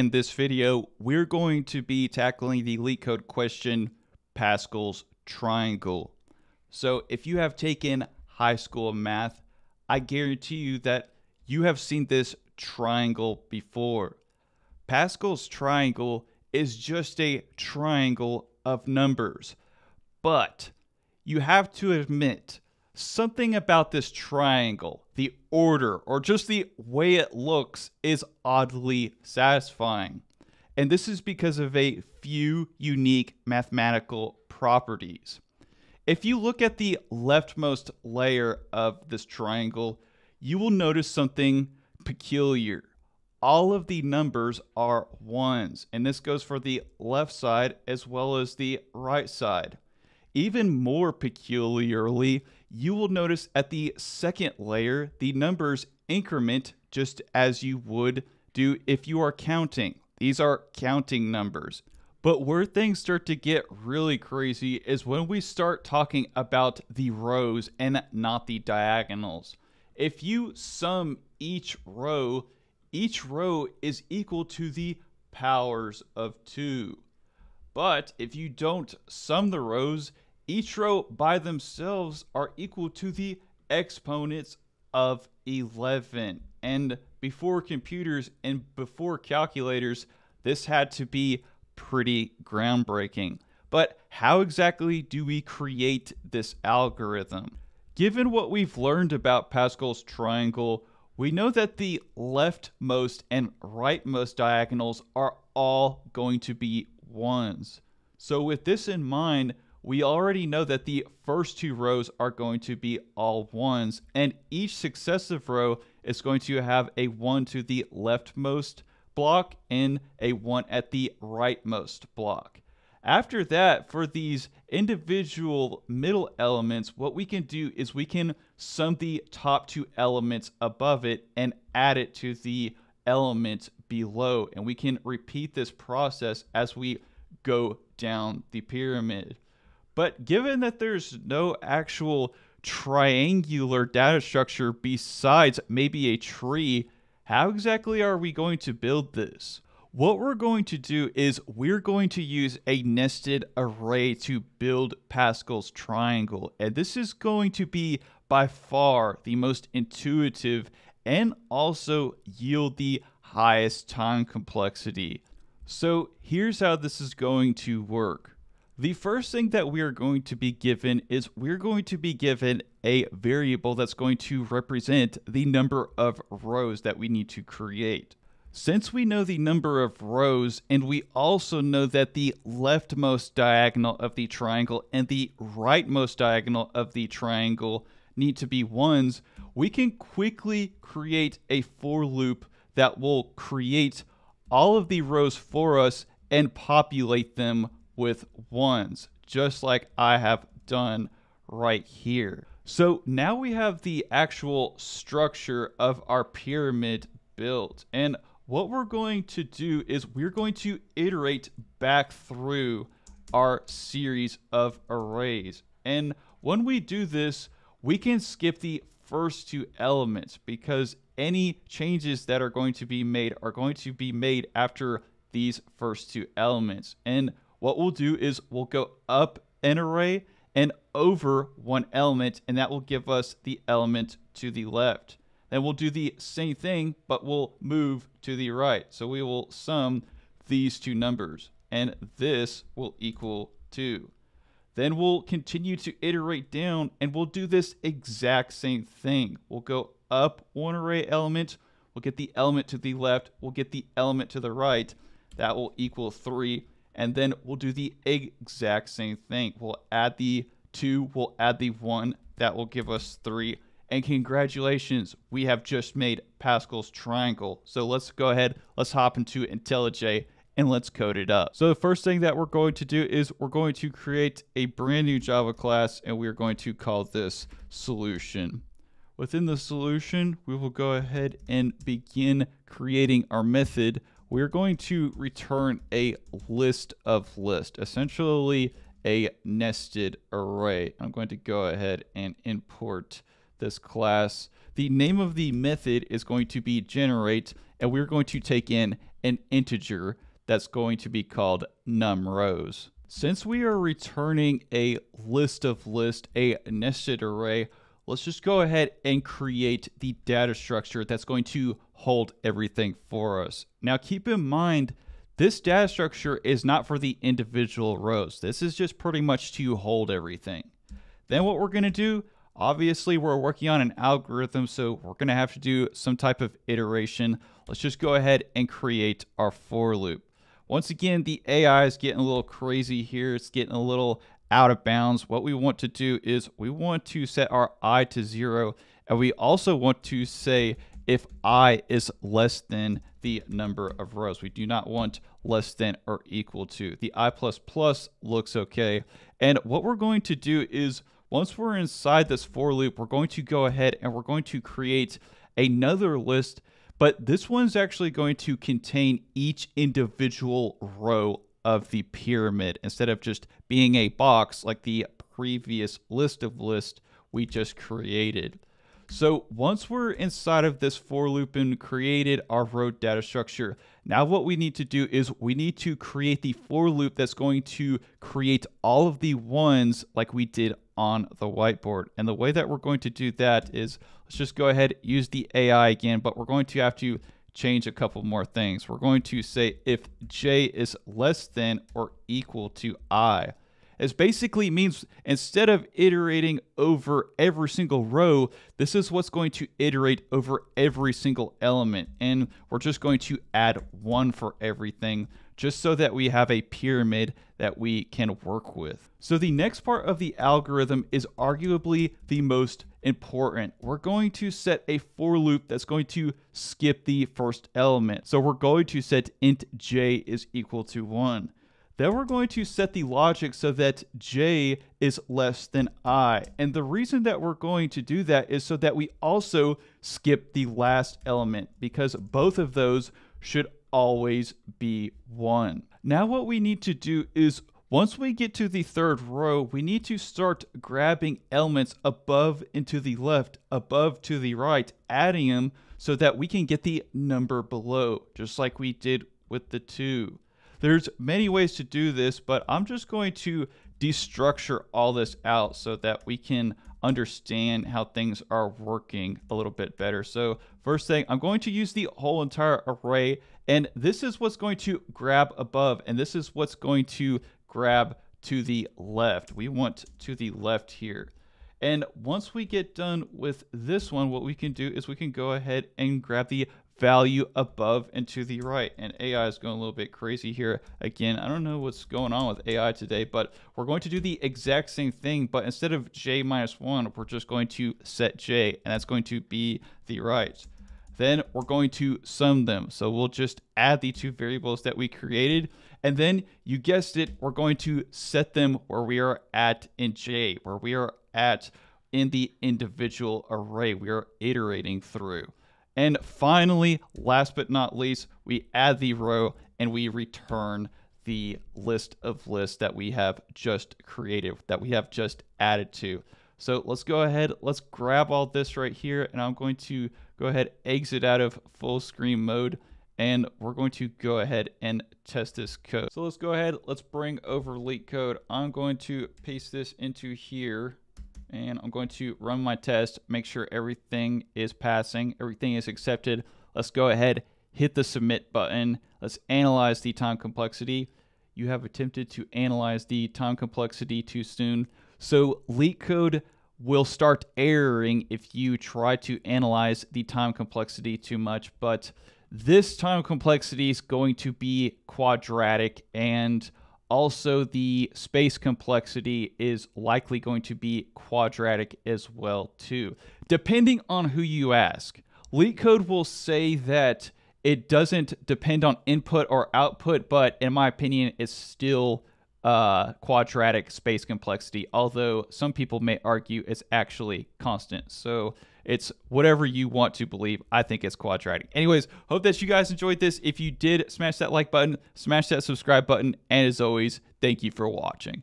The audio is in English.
In this video, we're going to be tackling the LeetCode question, Pascal's triangle. So if you have taken high school math, I guarantee you that you have seen this triangle before. Pascal's triangle is just a triangle of numbers. But you have to admit something about this triangle, the order, or just the way it looks, is oddly satisfying. And this is because of a few unique mathematical properties. If you look at the leftmost layer of this triangle, you will notice something peculiar. All of the numbers are ones, and this goes for the left side as well as the right side. Even more peculiarly, you will notice at the second layer, the numbers increment just as you would do if you are counting. These are counting numbers. But where things start to get really crazy is when we start talking about the rows and not the diagonals. If you sum each row, each row is equal to the powers of 2. But if you don't sum the rows, each row by themselves are equal to the exponents of 11. And before computers and before calculators, this had to be pretty groundbreaking. But how exactly do we create this algorithm? Given what we've learned about Pascal's triangle, we know that the leftmost and rightmost diagonals are all going to be ones. So with this in mind, we already know that the first two rows are going to be all ones, and each successive row is going to have a 1 to the leftmost block and a 1 at the rightmost block. After that, for these individual middle elements, what we can do is we can sum the top two elements above it and add it to the element below. And we can repeat this process as we go down the pyramid. But given that there's no actual triangular data structure besides maybe a tree, how exactly are we going to build this? What we're going to do is we're going to use a nested array to build Pascal's triangle. And this is going to be by far the most intuitive and also yield the highest time complexity. So here's how this is going to work. The first thing that we are going to be given is we're going to be given a variable that's going to represent the number of rows that we need to create. Since we know the number of rows and we also know that the leftmost diagonal of the triangle and the rightmost diagonal of the triangle need to be ones, we can quickly create a for loop that will create all of the rows for us and populate them with ones, just like I have done right here. So now we have the actual structure of our pyramid built. And what we're going to do is we're going to iterate back through our series of arrays. And when we do this, we can skip the first two elements because any changes that are going to be made are going to be made after these first two elements. And what we'll do is we'll go up an array and over one element, and that will give us the element to the left. Then we'll do the same thing, but we'll move to the right. So we will sum these two numbers, and this will equal 2. Then we'll continue to iterate down, and we'll do this exact same thing. We'll go up one array element, we'll get the element to the left, we'll get the element to the right. That will equal 3 and then we'll do the exact same thing. We'll add the 2, we'll add the 1, that will give us 3. And congratulations, we have just made Pascal's triangle. So let's go ahead, let's hop into IntelliJ and let's code it up. So the first thing that we're going to do is we're going to create a brand new Java class and we're going to call this solution. Within the solution, we will go ahead and begin creating our method we're going to return a list of list, essentially a nested array. I'm going to go ahead and import this class. The name of the method is going to be generate, and we're going to take in an integer that's going to be called num rows. Since we are returning a list of list, a nested array, let's just go ahead and create the data structure that's going to hold everything for us. Now keep in mind, this data structure is not for the individual rows. This is just pretty much to hold everything. Then what we're going to do, obviously we're working on an algorithm, so we're going to have to do some type of iteration. Let's just go ahead and create our for loop. Once again, the AI is getting a little crazy here. It's getting a little out of bounds. What we want to do is we want to set our i to zero, and we also want to say if i is less than the number of rows. We do not want less than or equal to. The i plus plus looks okay. And what we're going to do is once we're inside this for loop, we're going to go ahead and we're going to create another list, but this one's actually going to contain each individual row of the pyramid instead of just being a box like the previous list of lists we just created. So once we're inside of this for loop and created our row data structure, now what we need to do is we need to create the for loop that's going to create all of the ones like we did on the whiteboard. And the way that we're going to do that is let's just go ahead, use the AI again, but we're going to have to change a couple more things. We're going to say if j is less than or equal to i. This basically means instead of iterating over every single row, this is what's going to iterate over every single element. And we're just going to add one for everything just so that we have a pyramid that we can work with. So the next part of the algorithm is arguably the most important. We're going to set a for loop that's going to skip the first element. So we're going to set int j is equal to 1. Then we're going to set the logic so that j is less than i. And the reason that we're going to do that is so that we also skip the last element because both of those should always be 1. Now what we need to do is once we get to the third row, we need to start grabbing elements above and to the left, above to the right, adding them so that we can get the number below, just like we did with the 2. There's many ways to do this, but I'm just going to destructure all this out so that we can understand how things are working a little bit better. So first thing, I'm going to use the whole entire array, and this is what's going to grab above, and this is what's going to grab to the left. We want to the left here. And once we get done with this one, what we can do is we can go ahead and grab the value above and to the right. And AI is going a little bit crazy here. Again, I don't know what's going on with AI today, but we're going to do the exact same thing, but instead of j minus 1, we're just going to set j, and that's going to be the right. Then we're going to sum them. So we'll just add the two variables that we created. And then you guessed it, we're going to set them where we are at in j, where we are at in the individual array we are iterating through. And finally, last but not least, we add the row and we return the list of lists that we have just created, that we have just added to. So let's go ahead, let's grab all this right here, and I'm going to go ahead, exit out of full screen mode, and we're going to go ahead and test this code. So let's go ahead, let's bring over LeetCode. I'm going to paste this into here and I'm going to run my test, make sure everything is passing, everything is accepted. Let's go ahead, hit the submit button. Let's analyze the time complexity. You have attempted to analyze the time complexity too soon. So LeetCode will start erroring if you try to analyze the time complexity too much, but this time complexity is going to be quadratic and also, the space complexity is likely going to be quadratic as well too, depending on who you ask. LeetCode will say that it doesn't depend on input or output, but in my opinion, it's still uh, quadratic space complexity, although some people may argue it's actually constant. So it's whatever you want to believe. I think it's quadratic. Anyways, hope that you guys enjoyed this. If you did, smash that like button, smash that subscribe button, and as always, thank you for watching.